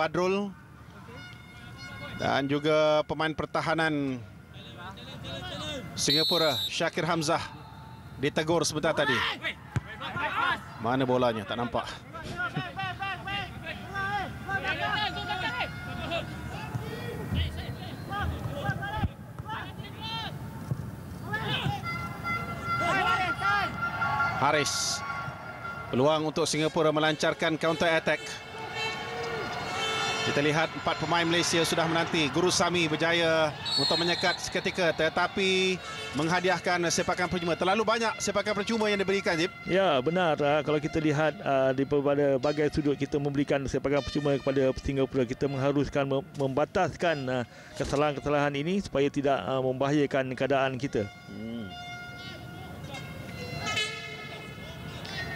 Badrul dan juga pemain pertahanan Singapura Syakir Hamzah ditegur sebentar tadi. Mana bolanya? Tak nampak. Haris. Peluang untuk Singapura melancarkan counter attack. Kita lihat empat pemain Malaysia sudah menanti. Guru Sami berjaya untuk menyekat seketika tetapi menghadiahkan sepakan percuma. Terlalu banyak sepakan percuma yang diberikan, Zip. Ya, benar. Uh, kalau kita lihat uh, di berbagai sudut kita memberikan sepakan percuma kepada Singapura. Kita mengharuskan membataskan uh, kesalahan-kesalahan ini supaya tidak membahayakan keadaan kita. Hmm.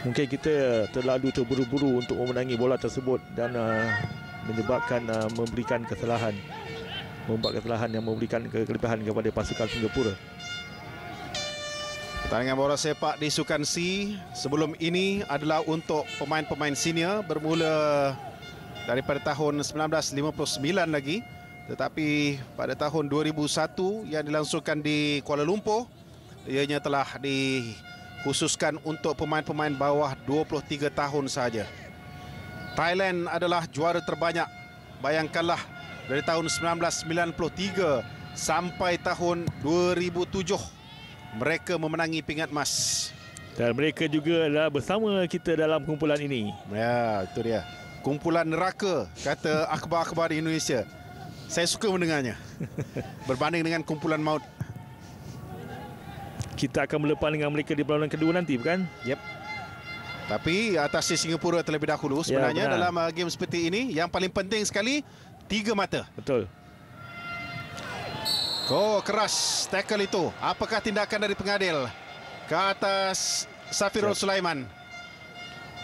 Mungkin kita terlalu terburu-buru untuk memenangi bola tersebut dan uh, menyebabkan uh, memberikan kesalahan membuat kesalahan yang memberikan kelebihan kepada pasukan Singapura. Pertandingan bola sepak di Sukan C sebelum ini adalah untuk pemain-pemain senior bermula daripada tahun 1959 lagi tetapi pada tahun 2001 yang dilangsungkan di Kuala Lumpur ianya telah dikhususkan untuk pemain-pemain bawah 23 tahun saja. Thailand adalah juara terbanyak. Bayangkanlah dari tahun 1993 sampai tahun 2007 mereka memenangi pingat emas. Dan mereka juga adalah bersama kita dalam kumpulan ini. Ya, itu dia. Kumpulan neraka kata akhbar-akhbar di Indonesia. Saya suka mendengarnya. Berbanding dengan kumpulan maut. Kita akan melepas dengan mereka di perlawanan kedua nanti, bukan? Yep. Tapi atas si Singapura terlebih dahulu ya, sebenarnya ya, dalam uh, game seperti ini yang paling penting sekali tiga mata. Betul. Oh keras tackle itu. Apakah tindakan dari pengadil ke atas Safirul Sulaiman?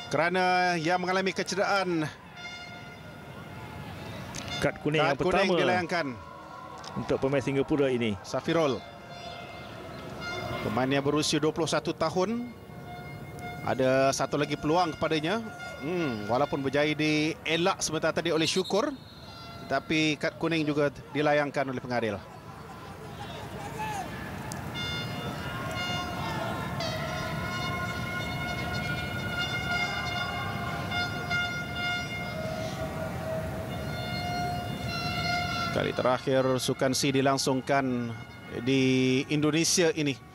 Kerana yang mengalami kecederaan. Kad kuning kad yang kuning pertama dilayangkan untuk pemain Singapura ini. Safirul. Pemain yang berusia 21 tahun ada satu lagi peluang kepadanya. Hmm, walaupun berjaya di elak sebentar tadi oleh Syukur. Tapi kad kuning juga dilayangkan oleh pengadil. Kali terakhir Sukan C dilangsungkan di Indonesia ini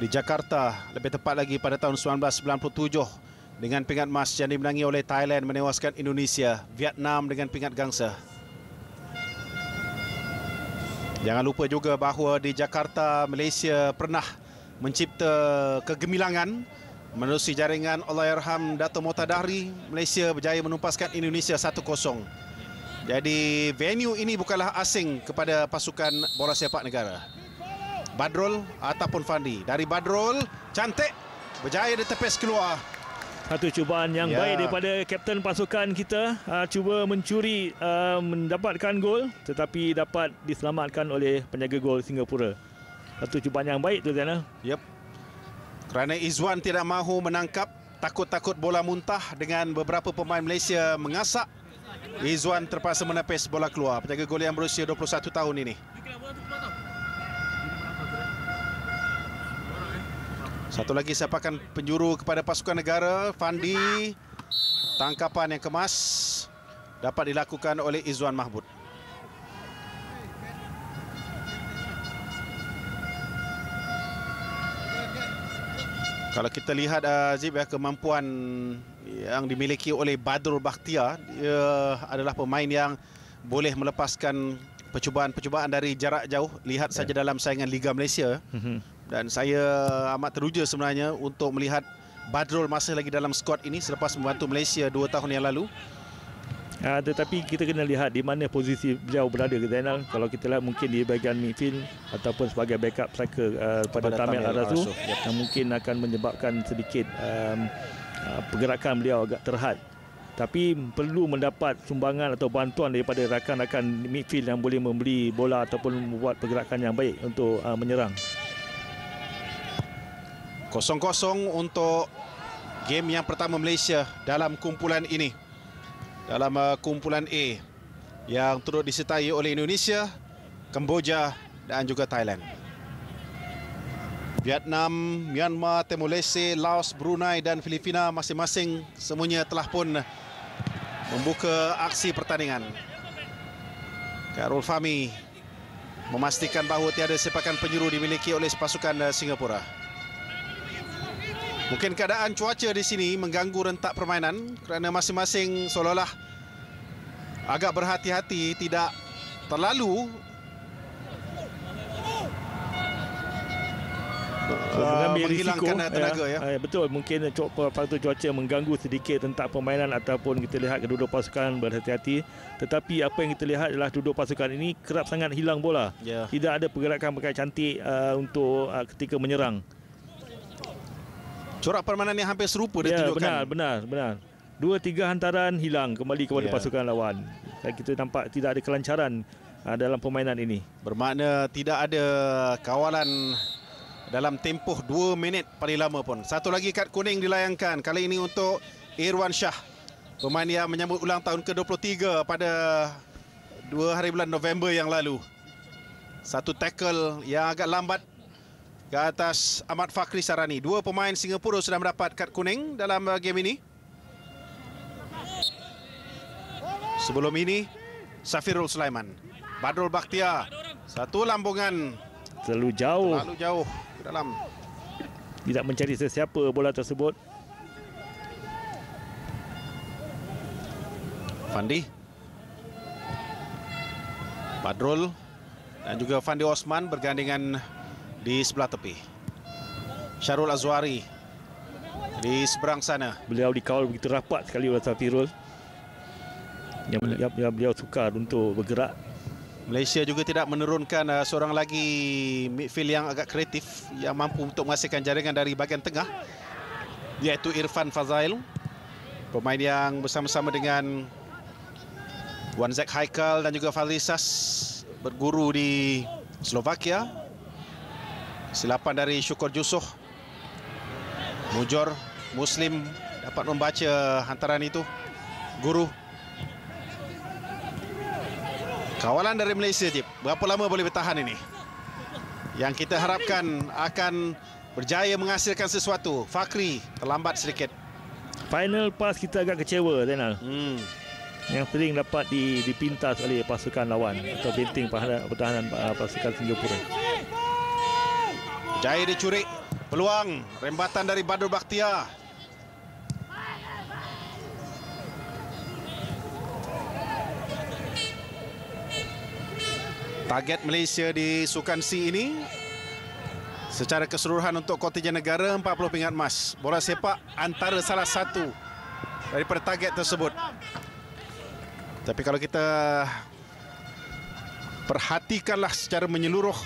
di Jakarta lebih tepat lagi pada tahun 1997 dengan pingat emas yang dimenangi oleh Thailand menewaskan Indonesia, Vietnam dengan pingat gangsa. Jangan lupa juga bahawa di Jakarta, Malaysia pernah mencipta kegemilangan menerusi jaringan Allahyarham Dato' Motadahri, Malaysia berjaya menumpaskan Indonesia 1-0. Jadi venue ini bukanlah asing kepada pasukan bola sepak negara. Badrul ataupun Fandi. Dari Badrul, cantik. Berjaya di tepis keluar. Satu cubaan yang ya. baik daripada kapten pasukan kita. Uh, cuba mencuri uh, mendapatkan gol. Tetapi dapat diselamatkan oleh penjaga gol Singapura. Satu cubaan yang baik tu Zana. Yep. Kerana Izwan tidak mahu menangkap. Takut-takut bola muntah dengan beberapa pemain Malaysia mengasak. Izwan terpaksa menepis bola keluar. Penjaga gol yang berusia 21 tahun ini. Satu lagi sepakan penjuru kepada pasukan negara Fandi. Tangkapan yang kemas Dapat dilakukan oleh Izwan Mahmud. Kalau kita lihat uh, Zib ya kemampuan yang dimiliki oleh Badrul Bakhtia dia adalah pemain yang boleh melepaskan percubaan-percubaan dari jarak jauh. Lihat saja ya. dalam saingan Liga Malaysia. Mhm dan saya amat teruja sebenarnya untuk melihat Badrul masih lagi dalam skuad ini selepas membantu Malaysia dua tahun yang lalu. Uh, tetapi kita kena lihat di mana posisi beliau berada ke Zainal. Kalau kita lihat mungkin di bahagian midfield ataupun sebagai backup striker uh, pada Tamil Arasu yep. yang mungkin akan menyebabkan sedikit um, uh, pergerakan beliau agak terhad. Tapi perlu mendapat sumbangan atau bantuan daripada rakan-rakan midfield yang boleh membeli bola ataupun membuat pergerakan yang baik untuk uh, menyerang. Kosong-kosong untuk game yang pertama Malaysia dalam kumpulan ini. dalam uh, kumpulan A yang turut disertai oleh Indonesia, Kemboja dan juga Thailand. Vietnam, Myanmar, Timor Leste, Laos, Brunei dan Filipina masing-masing semuanya telah pun membuka aksi pertandingan. Karul Fami memastikan bahawa tiada sepakan penjuru dimiliki oleh pasukan uh, Singapura. Mungkin keadaan cuaca di sini mengganggu rentak permainan kerana masing-masing seolah-olah agak berhati-hati tidak terlalu mengambil risiko tenaga ya. ya. Betul mungkin faktor cuaca mengganggu sedikit tentang permainan ataupun kita lihat kedua-dua pasukan berhati-hati tetapi apa yang kita lihat adalah kedua pasukan ini kerap sangat hilang bola. Ya. Tidak ada pergerakan pergerakan cantik uh, untuk uh, ketika menyerang. Corak permainan yang hampir serupa ya, ditunjukkan. Benar, benar, benar. Dua tiga hantaran hilang kembali kepada ya. pasukan lawan. Dan kita nampak tidak ada kelancaran uh, dalam permainan ini. Bermakna tidak ada kawalan dalam tempoh 2 minit paling lama pun. Satu lagi kad kuning dilayangkan kali ini untuk Irwan Shah. Pemain yang menyambut ulang tahun ke-23 pada 2 hari bulan November yang lalu. Satu tackle yang agak lambat ke atas Ahmad Fakri Sarani. Dua pemain Singapura sudah mendapat kad kuning dalam uh, game ini. Sebelum ini, Safirul Sulaiman. Badrul Bakhtiar. Satu lambungan. Terlalu jauh. Terlalu jauh ke dalam. Tidak mencari sesiapa bola tersebut. Fandi. Badrul dan juga Fandi Osman bergandingan di sebelah tepi. Syarul Azwari di seberang sana. Beliau dikawal begitu rapat sekali oleh Safirul. Yang, yang, yang beliau sukar untuk bergerak Malaysia juga tidak menurunkan uh, seorang lagi midfield yang agak kreatif yang mampu untuk menghasilkan jaringan dari bahagian tengah iaitu Irfan Fazail pemain yang bersama-sama dengan Wan Zek Haikal dan juga Falisas berguru di Slovakia silapan dari Syukur Jusuh Mujor Muslim dapat membaca hantaran itu guru Kawalan dari Malaysia, Jip. Berapa lama boleh bertahan ini? Yang kita harapkan akan berjaya menghasilkan sesuatu. Fakri terlambat sedikit. Final pass kita agak kecewa, Zainal. Hmm. Yang sering dapat dipintas oleh pasukan lawan atau benteng pertahanan uh, pasukan Singapura. Jaya dicuri. Peluang rembatan dari Badul Bakhtiar. Target Malaysia di Sukan C ini secara keseluruhan untuk kontingen negara 40 pingat emas. Bola sepak antara salah satu daripada target tersebut. Tapi kalau kita perhatikanlah secara menyeluruh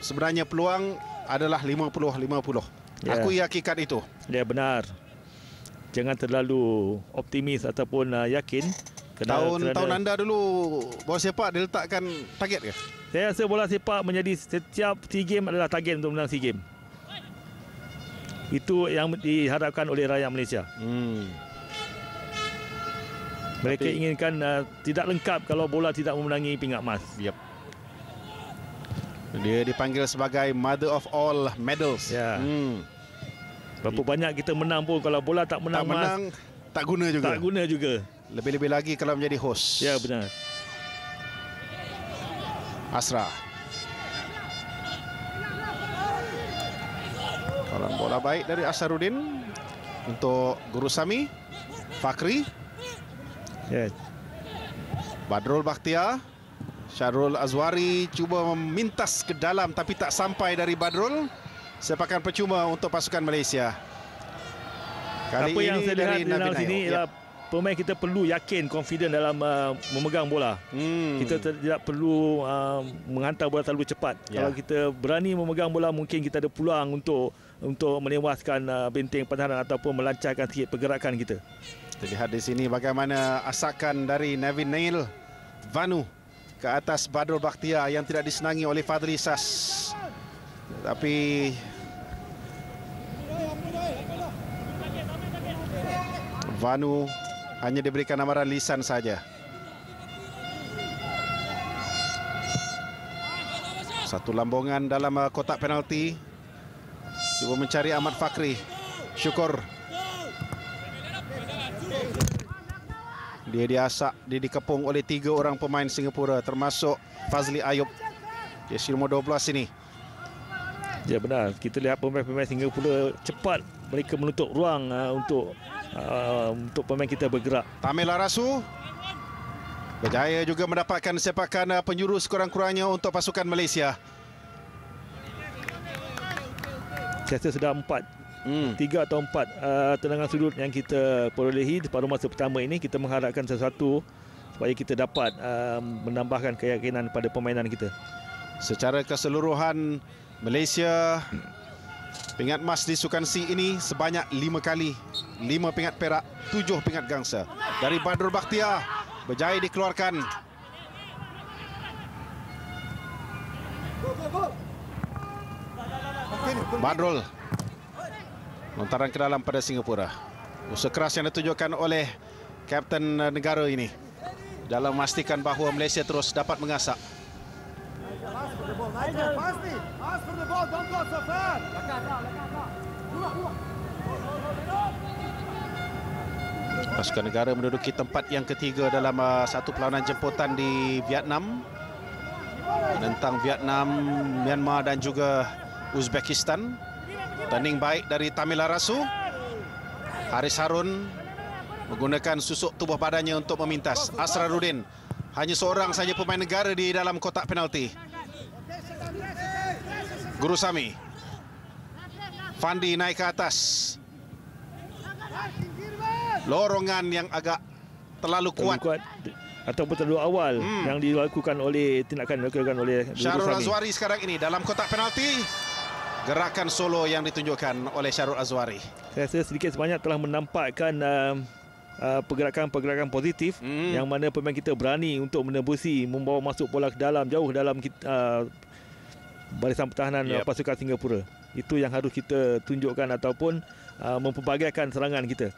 sebenarnya peluang adalah 50-50. Ya. Aku hakikat itu. Ya benar. Jangan terlalu optimis ataupun uh, yakin. Tahun tahun anda dulu bola sepak diletakkan target ke? Saya rasa bola sepak menjadi setiap SEA Games adalah target untuk menang SEA Games. Itu yang diharapkan oleh rakyat Malaysia. Hmm. Mereka Tapi, inginkan uh, tidak lengkap kalau bola tidak memenangi pingat emas. Yep. Dia dipanggil sebagai mother of all medals. Ya. Hmm. Berapa banyak kita menang pun kalau bola tak menang tak menang, tak guna juga. Tak guna juga. Lebih-lebih lagi kalau menjadi host. Ya benar. Asra. Kawalan bola baik dari Asarudin untuk Guru Sami. Fakri. Yeah. Badrul Bakhtiar. Syarul Azwari cuba memintas ke dalam tapi tak sampai dari Badrul. Sepakan percuma untuk pasukan Malaysia. Kali Apa ini yang saya lihat dalam sini ialah pemain kita perlu yakin confident dalam uh, memegang bola. Hmm. Kita tidak perlu uh, menghantar bola terlalu cepat. Yeah. Kalau kita berani memegang bola mungkin kita ada peluang untuk untuk menewaskan uh, benteng pertahanan ataupun melancarkan sikit pergerakan kita. Kita lihat di sini bagaimana asakan dari Nevin Nail Vanu ke atas Badrul Bakhtiar yang tidak disenangi oleh Fadli Sas. Tapi Vanu hanya diberikan amaran lisan saja. Satu lambungan dalam uh, kotak penalti. Cuba mencari Ahmad Fakri. Syukur. Dia diasak, dia dikepung oleh tiga orang pemain Singapura termasuk Fazli Ayub. Jersey nombor 12 ini. Ya benar. Kita lihat pemain-pemain Singapura cepat mereka menutup ruang uh, untuk uh, untuk pemain kita bergerak. Tamela Rasu berjaya juga mendapatkan sepakan uh, penjuru sekurang-kurangnya untuk pasukan Malaysia. Saya rasa sudah empat Hmm. Tiga atau empat uh, tendangan sudut yang kita perolehi pada masa pertama ini kita mengharapkan sesuatu supaya kita dapat uh, menambahkan keyakinan pada permainan kita. Secara keseluruhan Malaysia pingat emas di Sukan C ini sebanyak lima kali. Lima pingat perak, tujuh pingat gangsa. Dari Badrul Bakhtiar berjaya dikeluarkan. Badrul Lontaran ke dalam pada Singapura. Usaha keras yang ditunjukkan oleh Kapten negara ini dalam memastikan bahawa Malaysia terus dapat mengasak. Pasukan negara menduduki tempat yang ketiga dalam uh, satu perlawanan jemputan di Vietnam menentang Vietnam, Myanmar dan juga Uzbekistan. Tanding baik dari Tamila Rasu. Haris Harun menggunakan susuk tubuh badannya untuk memintas. Asrarudin hanya seorang saja pemain negara di dalam kotak penalti. Guru Sami. Fandi naik ke atas. Lorongan yang agak terlalu kuat. Terlalu kuat ataupun terlalu awal hmm. yang dilakukan oleh tindakan dilakukan oleh Syarul Azwari sekarang ini dalam kotak penalti gerakan solo yang ditunjukkan oleh Syarul Azwari. Saya rasa sedikit sebanyak telah menampakkan uh, uh, pergerakan-pergerakan positif hmm. yang mana pemain kita berani untuk menembusi, membawa masuk bola ke dalam, jauh dalam uh, barisan pertahanan yep. pasukan Singapura. Itu yang harus kita tunjukkan ataupun uh, mempelbagaikan serangan kita.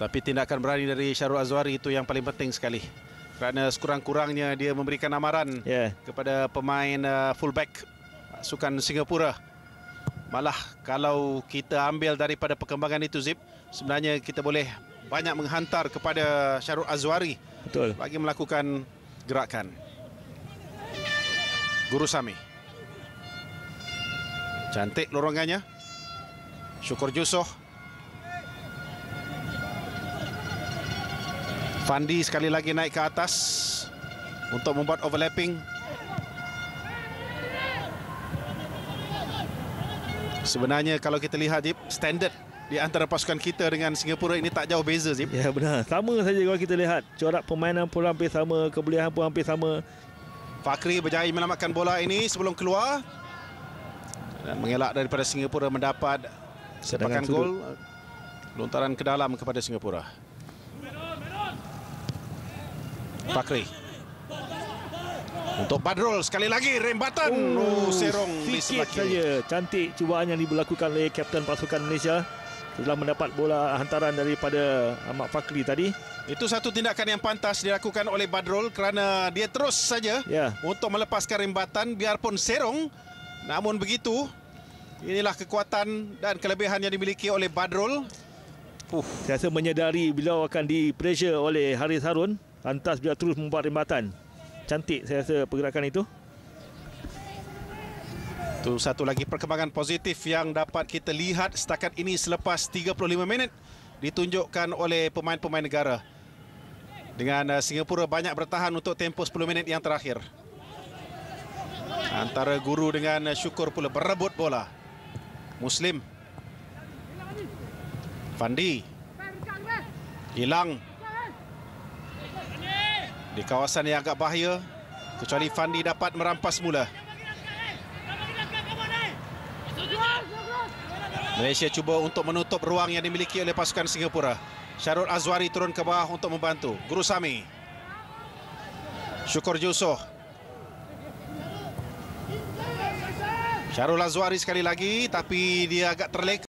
Tapi tindakan berani dari Syarul Azwari itu yang paling penting sekali. Kerana sekurang-kurangnya dia memberikan amaran yeah. kepada pemain uh, fullback pasukan Singapura Malah kalau kita ambil daripada perkembangan itu Zip, sebenarnya kita boleh banyak menghantar kepada Syarul Azwari Betul. bagi melakukan gerakan. Guru Sami. Cantik lorongannya. Syukur Jusoh. Fandi sekali lagi naik ke atas untuk membuat overlapping Sebenarnya kalau kita lihat Zip, standard di antara pasukan kita dengan Singapura ini tak jauh beza Zip. Ya benar. Sama saja kalau kita lihat. Corak permainan pun hampir sama, kebolehan pun hampir sama. Fakri berjaya menyelamatkan bola ini sebelum keluar. Dan mengelak daripada Singapura mendapat sepakan gol. Lontaran ke dalam kepada Singapura. Fakri. Untuk Badrul sekali lagi rembatan. Oh, oh serong sikit saja. Cantik cubaan yang dilakukan oleh kapten pasukan Malaysia setelah mendapat bola hantaran daripada Ahmad Fakri tadi. Itu satu tindakan yang pantas dilakukan oleh Badrul kerana dia terus saja yeah. untuk melepaskan rembatan biarpun serong. Namun begitu, inilah kekuatan dan kelebihan yang dimiliki oleh Badrul. Uh. Saya rasa menyedari beliau akan di pressure oleh Haris Harun. Lantas dia terus membuat rembatan cantik saya rasa pergerakan itu. Itu satu lagi perkembangan positif yang dapat kita lihat setakat ini selepas 35 minit ditunjukkan oleh pemain-pemain negara. Dengan uh, Singapura banyak bertahan untuk tempoh 10 minit yang terakhir. Antara guru dengan uh, syukur pula berebut bola. Muslim. Fandi. Hilang di kawasan yang agak bahaya kecuali Fandi dapat merampas mula. Malaysia cuba untuk menutup ruang yang dimiliki oleh pasukan Singapura. Syarul Azwari turun ke bawah untuk membantu. Guru Sami. Syukur Jusoh. Syarul Azwari sekali lagi tapi dia agak terlek